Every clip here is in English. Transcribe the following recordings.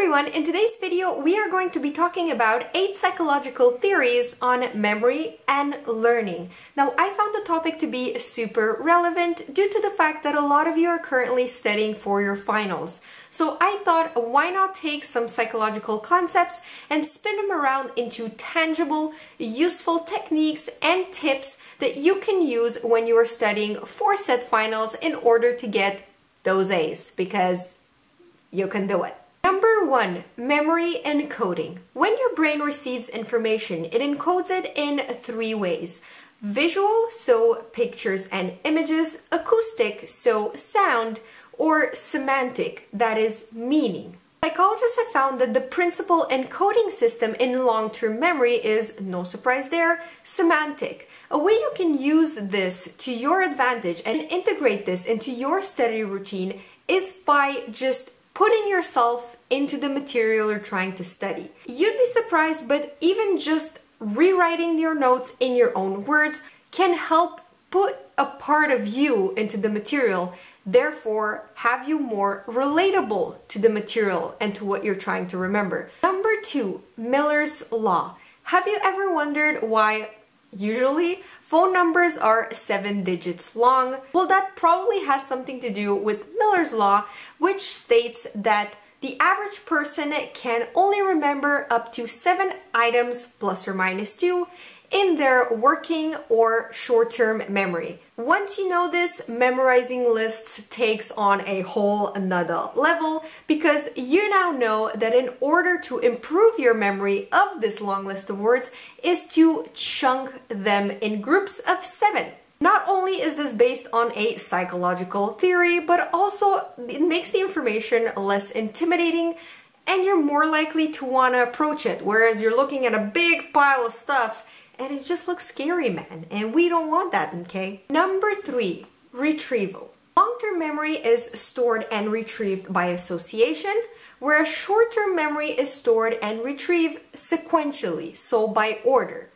everyone, in today's video we are going to be talking about 8 psychological theories on memory and learning. Now I found the topic to be super relevant due to the fact that a lot of you are currently studying for your finals. So I thought why not take some psychological concepts and spin them around into tangible, useful techniques and tips that you can use when you are studying for set finals in order to get those A's because you can do it. One, memory encoding. When your brain receives information, it encodes it in three ways. Visual, so pictures and images, acoustic, so sound, or semantic, that is meaning. Psychologists have found that the principal encoding system in long-term memory is, no surprise there, semantic. A way you can use this to your advantage and integrate this into your study routine is by just putting yourself into the material you're trying to study. You'd be surprised, but even just rewriting your notes in your own words can help put a part of you into the material, therefore have you more relatable to the material and to what you're trying to remember. Number two, Miller's Law. Have you ever wondered why Usually, phone numbers are seven digits long. Well, that probably has something to do with Miller's Law, which states that the average person can only remember up to seven items plus or minus two in their working or short-term memory. Once you know this, memorizing lists takes on a whole another level because you now know that in order to improve your memory of this long list of words is to chunk them in groups of seven. Not only is this based on a psychological theory, but also it makes the information less intimidating and you're more likely to want to approach it. Whereas you're looking at a big pile of stuff and it just looks scary, man. And we don't want that, okay? Number three, retrieval. Long-term memory is stored and retrieved by association, whereas short-term memory is stored and retrieved sequentially, so by order.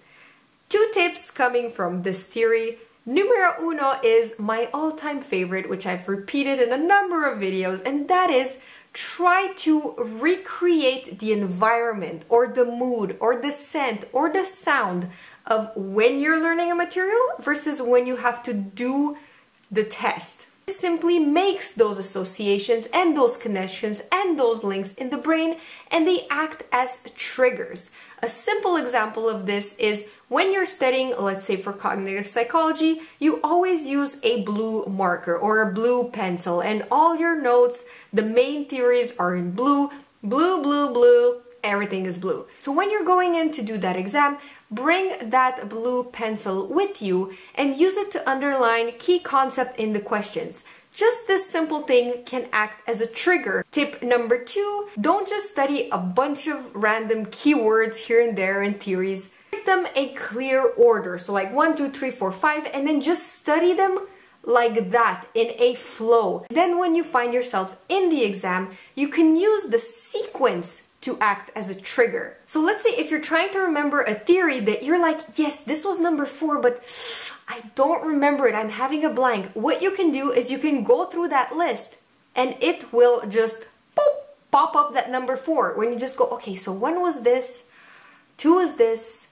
Two tips coming from this theory. Numero uno is my all-time favorite, which I've repeated in a number of videos, and that is try to recreate the environment or the mood or the scent or the sound of when you're learning a material versus when you have to do the test. It simply makes those associations and those connections and those links in the brain and they act as triggers. A simple example of this is when you're studying, let's say for cognitive psychology, you always use a blue marker or a blue pencil and all your notes, the main theories are in blue, blue, blue, blue, everything is blue. So when you're going in to do that exam, bring that blue pencil with you and use it to underline key concept in the questions. Just this simple thing can act as a trigger. Tip number two, don't just study a bunch of random keywords here and there in theories. Give them a clear order. So like one, two, three, four, five, and then just study them like that in a flow. Then when you find yourself in the exam, you can use the sequence to act as a trigger. So let's say if you're trying to remember a theory that you're like, yes, this was number four, but I don't remember it, I'm having a blank. What you can do is you can go through that list and it will just boop, pop up that number four when you just go, okay, so one was this, two was this,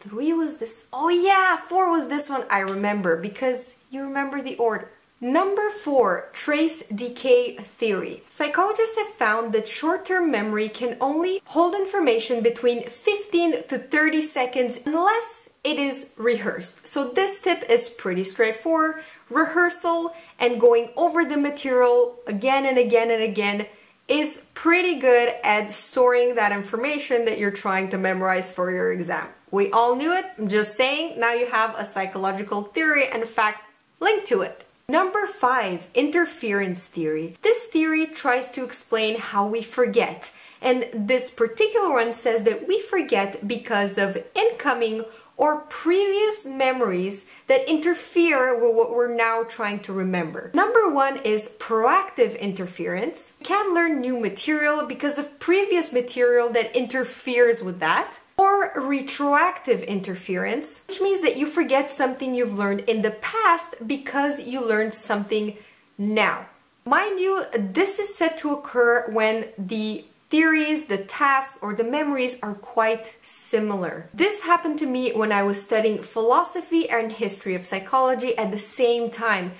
three was this, oh yeah, four was this one, I remember because you remember the order. Number four, trace decay theory. Psychologists have found that short-term memory can only hold information between 15 to 30 seconds unless it is rehearsed. So this tip is pretty straightforward. Rehearsal and going over the material again and again and again is pretty good at storing that information that you're trying to memorize for your exam. We all knew it, I'm just saying, now you have a psychological theory and fact linked to it. Number five, interference theory. This theory tries to explain how we forget. And this particular one says that we forget because of incoming or previous memories that interfere with what we're now trying to remember. Number one is proactive interference. You can't learn new material because of previous material that interferes with that or retroactive interference, which means that you forget something you've learned in the past because you learned something now. Mind you, this is said to occur when the theories, the tasks, or the memories are quite similar. This happened to me when I was studying philosophy and history of psychology at the same time.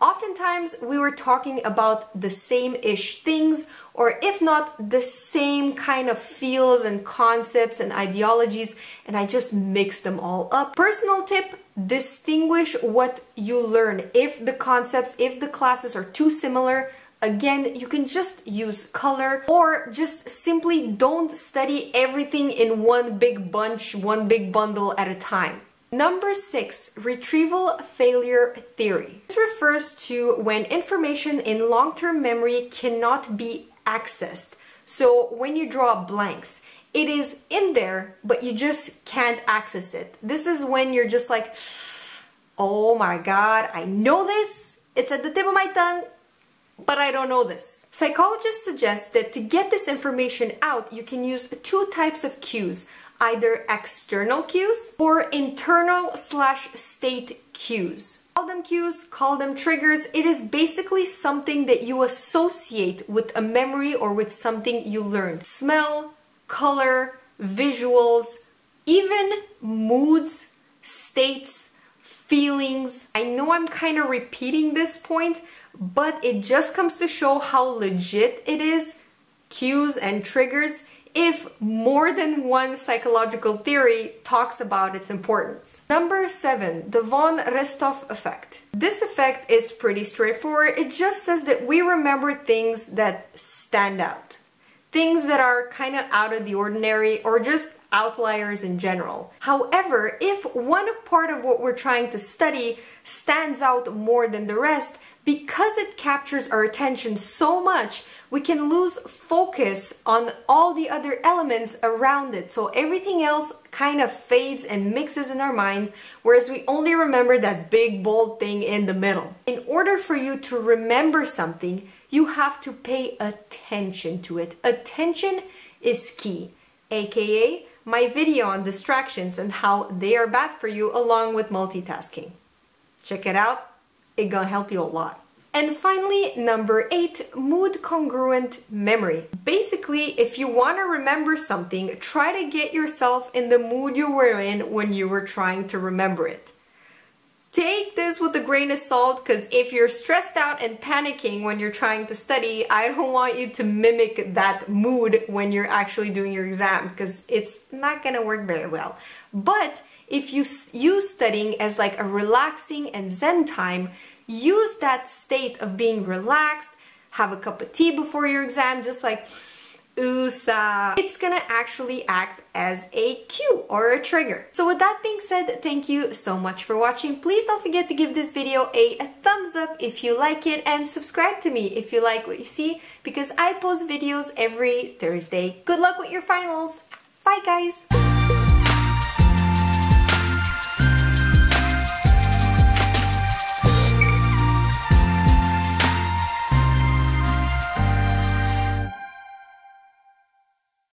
Oftentimes, we were talking about the same-ish things, or if not, the same kind of feels and concepts and ideologies, and I just mixed them all up. Personal tip, distinguish what you learn. If the concepts, if the classes are too similar, Again, you can just use color or just simply don't study everything in one big bunch, one big bundle at a time. Number six, retrieval failure theory. This refers to when information in long-term memory cannot be accessed. So when you draw blanks, it is in there, but you just can't access it. This is when you're just like, oh my God, I know this. It's at the tip of my tongue, but I don't know this. Psychologists suggest that to get this information out, you can use two types of cues either external cues or internal slash state cues. Call them cues, call them triggers. It is basically something that you associate with a memory or with something you learned. Smell, color, visuals, even moods, states, feelings. I know I'm kind of repeating this point, but it just comes to show how legit it is, cues and triggers if more than one psychological theory talks about its importance. Number seven, the von Restorff effect. This effect is pretty straightforward. It just says that we remember things that stand out. Things that are kind of out of the ordinary or just outliers in general. However, if one part of what we're trying to study stands out more than the rest, because it captures our attention so much, we can lose focus on all the other elements around it. So everything else kind of fades and mixes in our mind, whereas we only remember that big bold thing in the middle. In order for you to remember something, you have to pay attention to it. Attention is key, aka my video on distractions and how they are bad for you along with multitasking. Check it out it gonna help you a lot. And finally, number eight, mood congruent memory. Basically, if you want to remember something, try to get yourself in the mood you were in when you were trying to remember it. Take this with a grain of salt because if you're stressed out and panicking when you're trying to study, I don't want you to mimic that mood when you're actually doing your exam because it's not going to work very well. But if you use studying as like a relaxing and zen time, use that state of being relaxed, have a cup of tea before your exam, just like USA. It's gonna actually act as a cue or a trigger. So with that being said, thank you so much for watching. Please don't forget to give this video a, a, thumbs up if you like it and subscribe to me if you like what you see because I post videos every Thursday. Good luck with your finals. Bye guys!